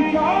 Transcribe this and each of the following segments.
Please,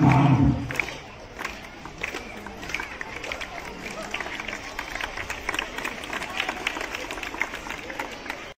God.